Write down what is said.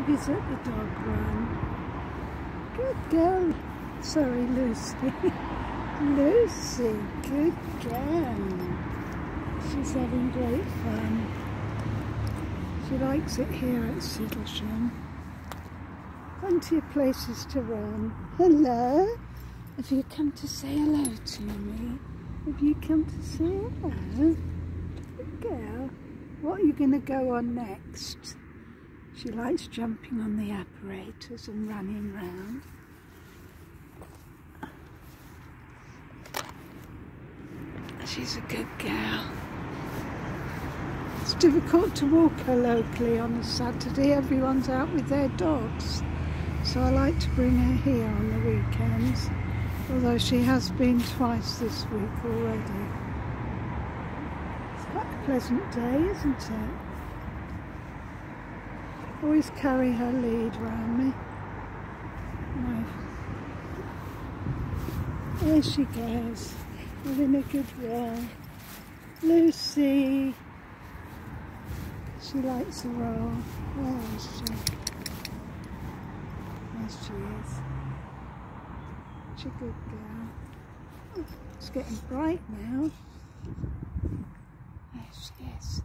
babies at the dog run. Good girl. Sorry, Lucy. Lucy, good girl. She's having great fun. She likes it here at Sidlesham. Plenty of places to run. Hello. Have you come to say hello to me? Have you come to say hello? Good girl. What are you going to go on next? She likes jumping on the apparatus and running round. She's a good girl. It's difficult to walk her locally on a Saturday. Everyone's out with their dogs. So I like to bring her here on the weekends. Although she has been twice this week already. It's quite a pleasant day, isn't it? Always carry her lead round me. There she goes, having a good run. Lucy. She likes a roll. Where is she? There she is. She's a good girl. it's getting bright now. There she is.